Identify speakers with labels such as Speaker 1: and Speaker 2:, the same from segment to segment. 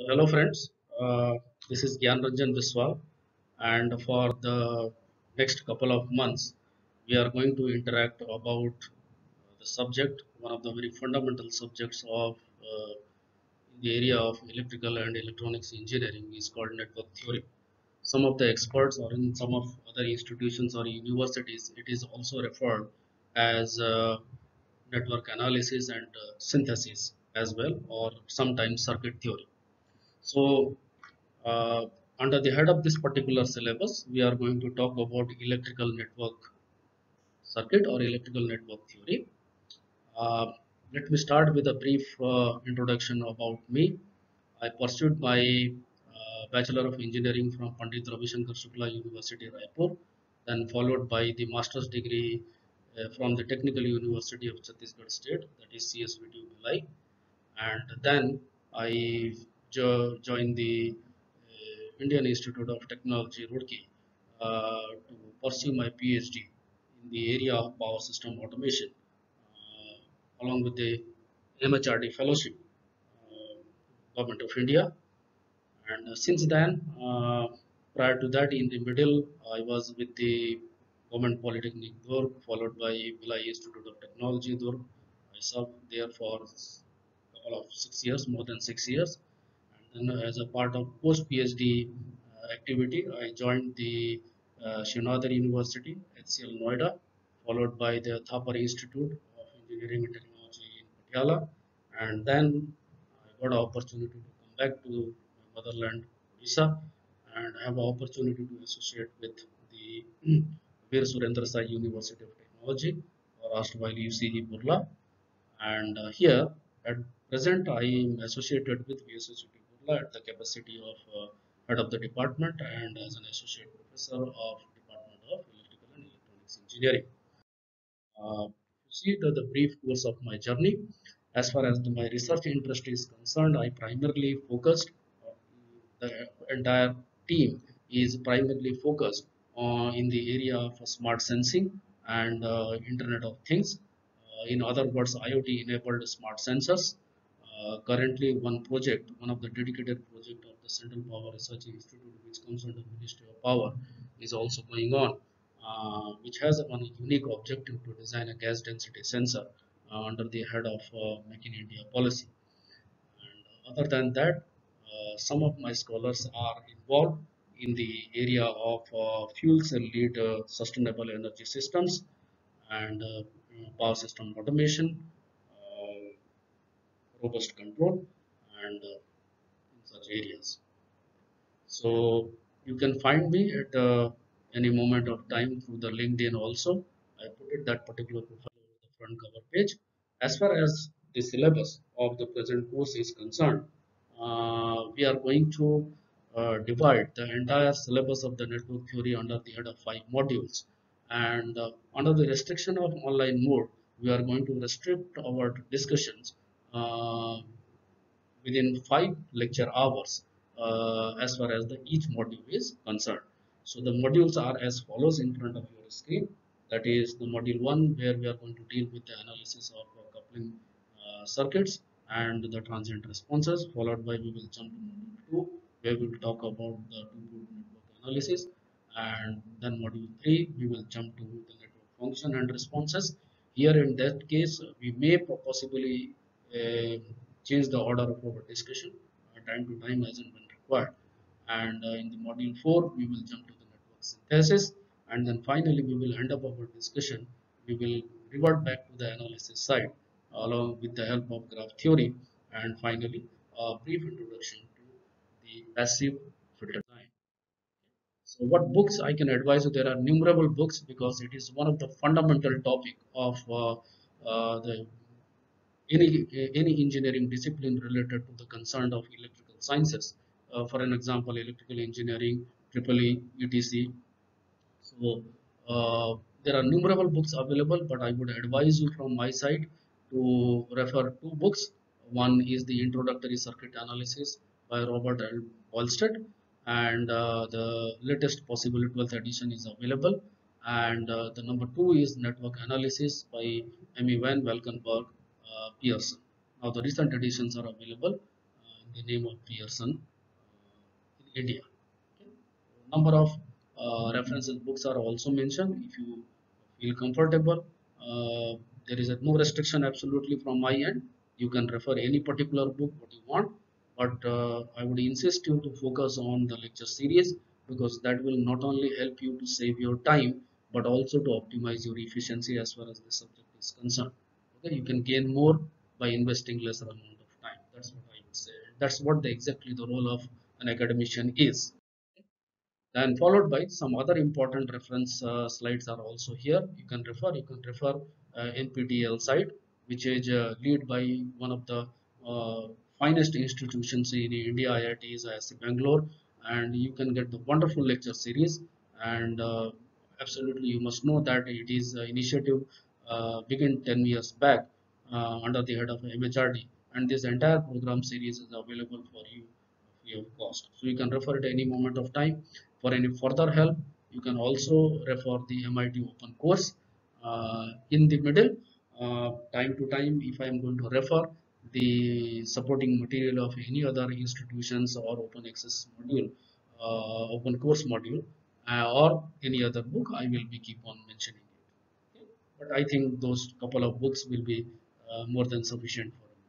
Speaker 1: So hello friends, uh, this is Gyan Ranjan Biswal. And for the next couple of months we are going to interact about the subject, one of the very fundamental subjects of uh, the area of electrical and electronics engineering is called network theory. Some of the experts or in some of other institutions or universities. It is also referred as uh, network analysis and uh, synthesis as well or sometimes circuit theory so, uh, under the head of this particular syllabus, we are going to talk about electrical network circuit or electrical network theory. Uh, let me start with a brief uh, introduction about me. I pursued my uh, Bachelor of Engineering from Pandit Ravi Shankar Shukla University, Raipur, then followed by the Master's degree uh, from the Technical University of Chhattisgarh State, that is CSVT and then I jo joined the uh, Indian Institute of Technology, Roorkee, uh, to pursue my PhD in the area of power system automation, uh, along with the MHRD fellowship, Government of India. And since then, prior to that, in the middle, I was with the Government Polytechnic Durg, followed by Bhilai Institute of Technology Durg. I served there for a couple of six years, more than six years and as a part of post PhD uh, activity, I joined the uh, University, HCL Noida, followed by the Thapar Institute of Engineering and Technology in Patiala, and then I got an opportunity to come back to my motherland, Odisha, and I have an opportunity to associate with the Veer Surendra Sai University of Technology, or erstwhile UCE Burla, and uh, here at present I am associated with VSSUT at the capacity of uh, head of the department and as an associate professor of Department of Electrical and Electronics Engineering. Uh, you see the, the brief course of my journey. As far as the, my research interest is concerned, I primarily focused, uh, the entire team is primarily focused on in the area of smart sensing and uh, Internet of Things. Uh, in other words, IoT enabled smart sensors uh, currently one project, one of the dedicated project of the Central Power Research Institute, which comes under the Ministry of Power, is also going on, uh, which has one unique objective to design a gas density sensor uh, under the head of uh, India policy. And other than that, uh, some of my scholars are involved in the area of uh, fuel cell lead sustainable energy systems and power system automation robust control and uh, in such areas. So you can find me at uh, any moment of time through the LinkedIn also. I put it that particular profile on the front cover page. As far as the syllabus of the present course is concerned, uh, we are going to uh, divide the entire syllabus of the network theory under the head of five modules. And uh, under the restriction of online mode, we are going to restrict our discussions within five lecture hours uh, as far as the each module is concerned. So the modules are as follows in front of your screen. That is the module 1 where we are going to deal with the analysis of uh, coupling uh, circuits and the transient responses followed by we will jump to module 2 where we will talk about the two-port network analysis and then module 3 we will jump to the network function and responses. Here in that case we may possibly change the order of our discussion. Uh, time to time as and when required. And uh, in the module 4 we will jump to the network synthesis. And then finally we will end up our discussion. We will revert back to the analysis side along with the help of graph theory. And finally a brief introduction to the passive filter design so what books i can advise you there are numerable books because it is one of the fundamental topic of uh, uh, the any any engineering discipline related to the concern of electrical sciences. Uh, for an example, electrical engineering, triple ETC. So uh, there are numerable books available, but I would advise you from my side to refer two books. One is the Introductory Circuit Analysis by Robert L. And uh, the latest possible 12th edition is available. And uh, the number two is Network Analysis by Amy Van Valkenburg uh, Pearson. Now the recent editions are available uh, in the name of Pearson uh, in India. Okay. Number of uh, references books are also mentioned. If you feel comfortable, uh, there is no restriction absolutely from my end. You can refer any particular book what you want, but uh, I would insist you to focus on the lecture series because that will not only help you to save your time but also to optimize your efficiency as far as the subject is concerned. Okay, you can gain more by investing lesser amount of time. That's what I would say. That's what the, exactly the role of an academician is. Then followed by some other important reference uh, slides are also here. You can refer. You can refer uh, NPTEL site, which is uh, led by one of the uh, finest institutions in India, IIT is Bangalore, and you can get the wonderful lecture series and uh, absolutely you must know that it is initiative uh, began 10 years back uh, under the head of MHRD and this entire program series is available for you free of cost. So you can refer at any moment of time. For any further help, you can also refer the MIT open course uh, in the middle. Uh, time to time, if I am going to refer the supporting material of any other institutions or open access module, uh, open course module, uh, or any other book I will be keep on mentioning? But I think those couple of books will be uh, more than sufficient for me.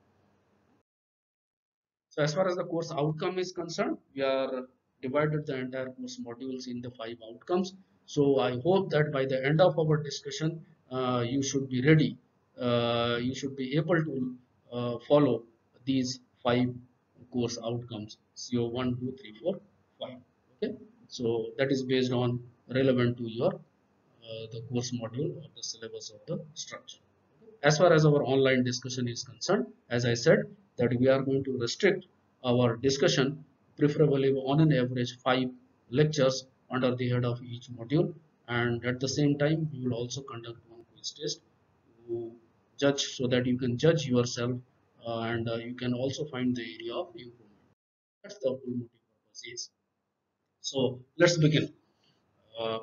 Speaker 1: So as far as the course outcome is concerned we are divided the entire course modules in the five outcomes. So I hope that by the end of our discussion uh, you should be ready uh, you should be able to uh, follow these five course outcomes. CO 1 2 3 4 5 okay? So that is based on relevant to your the course module or the syllabus of the structure. As far as our online discussion is concerned as i said that we are going to restrict our discussion preferably on an average five lectures under the head of each module. And at the same time we will also conduct one quiz test to judge so that you can judge yourself uh, and uh, you can also find the area of improvement. That's the ultimate purpose is. So let's begin. Uh,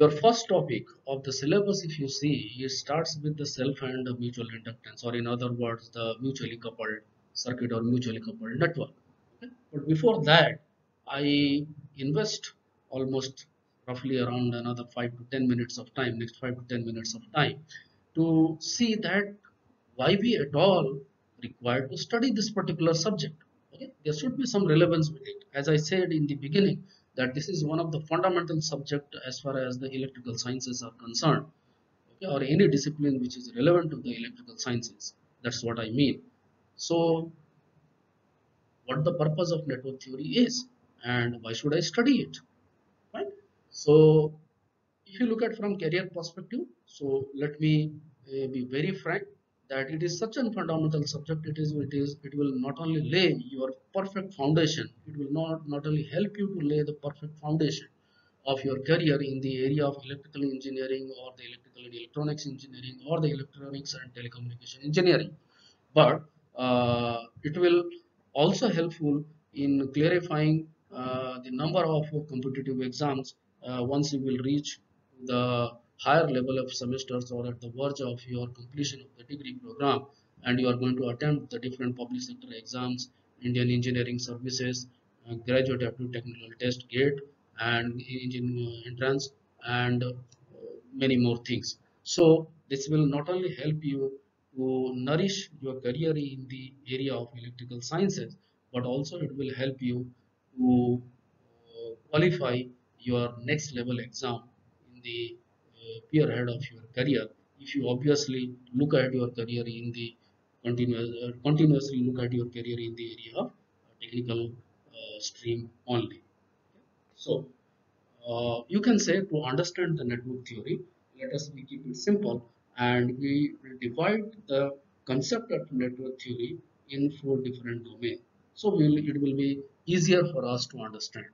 Speaker 1: your first topic of the syllabus, if you see, it starts with the self and the mutual inductance, or in other words, the mutually coupled circuit or mutually coupled network. Okay? But before that, I invest almost roughly around another 5 to 10 minutes of time, next 5 to 10 minutes of time, to see that why we at all required to study this particular subject okay there should be some relevance with it as i said in the beginning that this is one of the fundamental subject as far as the electrical sciences are concerned okay or any discipline which is relevant to the electrical sciences. That's what i mean. So what the purpose of network theory is and why should i study it right? So if you look at from career perspective so let me uh, be very frank that it is such a fundamental subject it is it is it will not only lay your perfect foundation it will not not only help you to lay the perfect foundation of your career in the area of electrical engineering or the electrical and electronics engineering or the electronics and telecommunication engineering. But uh, it will also helpful in clarifying uh, the number of competitive exams uh, once you will reach the higher level of semesters or at the verge of your completion of the degree program and you are going to attempt the different public sector exams indian engineering services uh, graduate aptitude technical test gate and engine uh, entrance and uh, many more things. So this will not only help you to nourish your career in the area of electrical sciences but also it will help you to uh, qualify your next level exam in the peer ahead of your career. If you obviously look at your career in the continuous uh, continuously look at your career in the area of technical uh, stream only. So uh, you can say to understand the network theory let us we keep it simple and we divide the concept of network theory in four different domains so we'll, it will be easier for us to understand.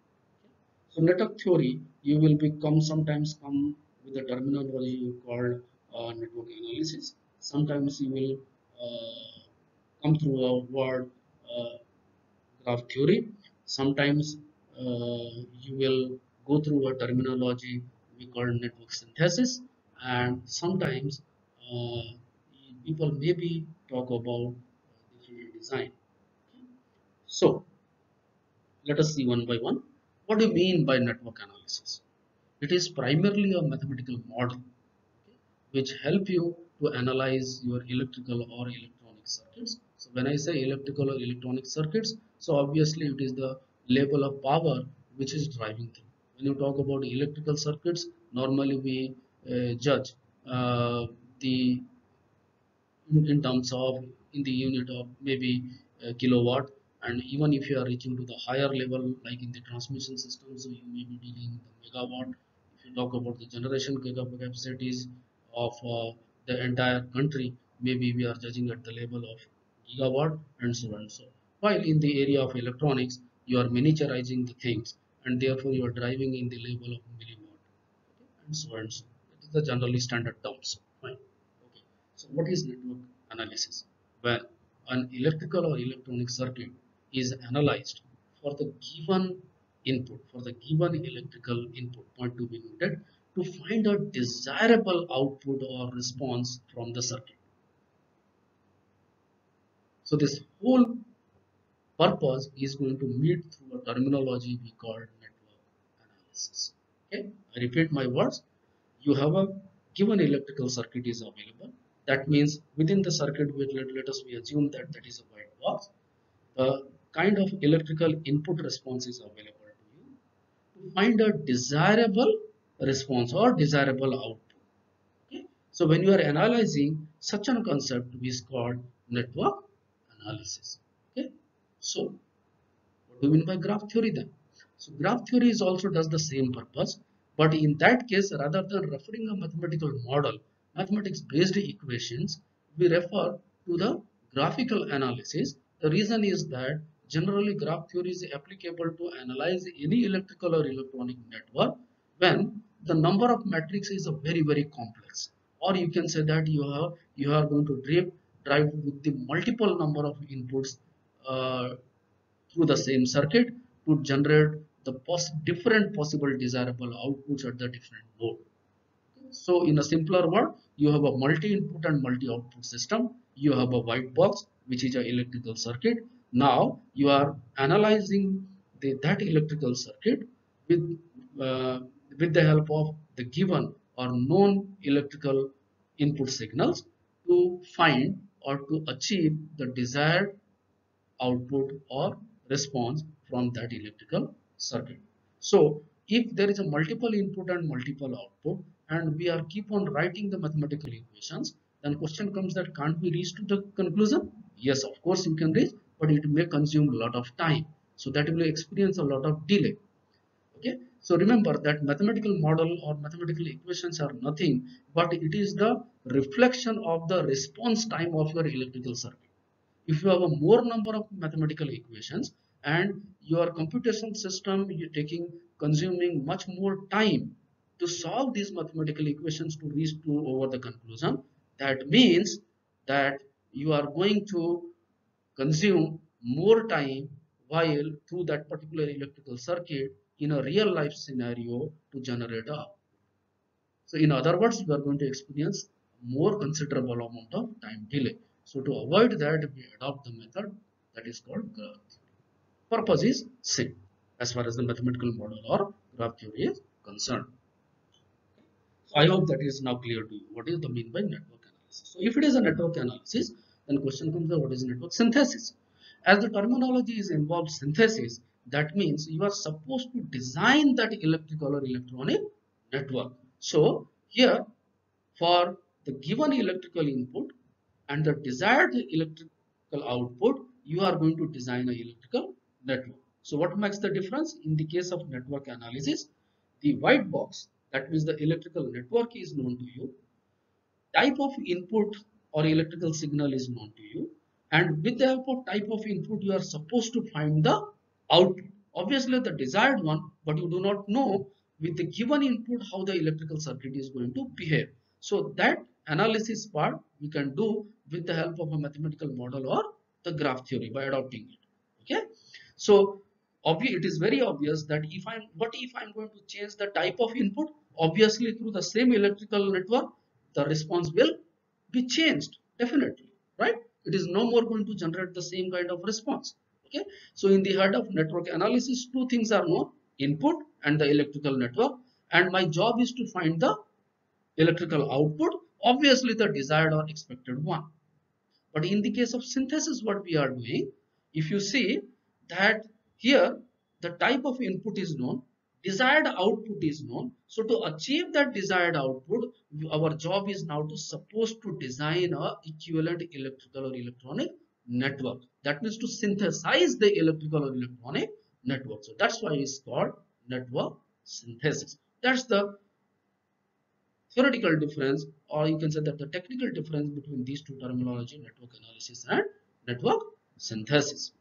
Speaker 1: So network theory you will become sometimes come with the terminology called uh, network analysis. Sometimes you will uh, come through a word uh, graph theory. Sometimes uh, you will go through a terminology we call network synthesis and sometimes uh, people maybe talk about design. So let us see one by one. What do you mean by network analysis? It is primarily a mathematical model which help you to analyze your electrical or electronic circuits. So when I say electrical or electronic circuits, so obviously it is the level of power which is driving through. When you talk about electrical circuits, normally we uh, judge uh, the in, in, terms of in the unit of maybe kilowatt and even if you are reaching to the higher level like in the transmission system so you may be dealing the megawatt. If you talk about the generation capacities of uh, the entire country maybe we are judging at the level of gigawatt and so on and so while in the area of electronics you are miniaturizing the things and therefore you are driving in the level of milliwatt. And so on and so that is the generally standard terms. Fine. Okay. So what is network analysis? When an electrical or electronic circuit is analyzed for the given input for the given electrical input point to be noted to find a desirable output or response from the circuit. So this whole purpose is going to meet through a terminology we call network analysis. Okay, I repeat my words. You have a given electrical circuit is available. That means within the circuit, let, let us we assume that that is a white box. The kind of electrical input response is available to you to find a desirable response or desirable output. Okay? So when you are analyzing such a concept is called network analysis. Okay? So what do you mean by graph theory then? So graph theory is also does the same purpose but in that case rather than referring a mathematical model mathematics based equations we refer to the graphical analysis. The reason is that generally graph theory is applicable to analyze any electrical or electronic network when the number of matrix is a very very complex or you can say that you have you are going to drive drive with the multiple number of inputs uh, through the same circuit to generate the pos different possible desirable outputs at the different node. So in a simpler word, you have a multi-input and multi-output system. You have a white box, which is an electrical circuit. Now you are analyzing the, that electrical circuit with uh, with the help of the given or known electrical input signals to find or to achieve the desired output or response from that electrical circuit. So if there is a multiple input and multiple output and we are keep on writing the mathematical equations then question comes that can't we reach to the conclusion yes of course you can reach but it may consume a lot of time. So that will experience a lot of delay. Okay? So remember that mathematical model or mathematical equations are nothing but it is the reflection of the response time of your electrical circuit. If you have a more number of mathematical equations and your computation system you're taking consuming much more time to solve these mathematical equations to reach to over the conclusion that means that you are going to consume more time while through that particular electrical circuit in a real life scenario to generate a. So in other words we are going to experience more considerable amount of time delay. So to avoid that we adopt the method that is called graph theory. Purpose is same as far as the mathematical model or graph theory is concerned. So i hope that is now clear to you. What is the mean by network analysis? So if it is a network analysis then question comes what is network synthesis as the terminology is involved synthesis that means you are supposed to design that electrical or electronic network. So here for the given electrical input and the desired electrical output, you are going to design an electrical network. So what makes the difference? In the case of network analysis, the white box, that means the electrical network is known to you. Type of input or electrical signal is known to you. And with the help of type of input, you are supposed to find the output. Obviously the desired one, but you do not know with the given input how the electrical circuit is going to behave. So that analysis part we can do with the help of a mathematical model or the graph theory by adopting it. Okay. So obviously it is very obvious that if I'm what if I'm going to change the type of input obviously through the same electrical network the response will be changed definitely right? It is no more going to generate the same kind of response okay? So in the head of network analysis two things are known input and the electrical network and my job is to find the electrical output obviously the desired or expected one. But in the case of synthesis what we are doing if you see that here the type of input is known desired output is known. So to achieve that desired output our job is now to supposed to design a equivalent electrical or electronic network. That means to synthesize the electrical or electronic network. So that's why it's called network synthesis. That's the theoretical difference or you can say that the technical difference between these two terminology network analysis and network synthesis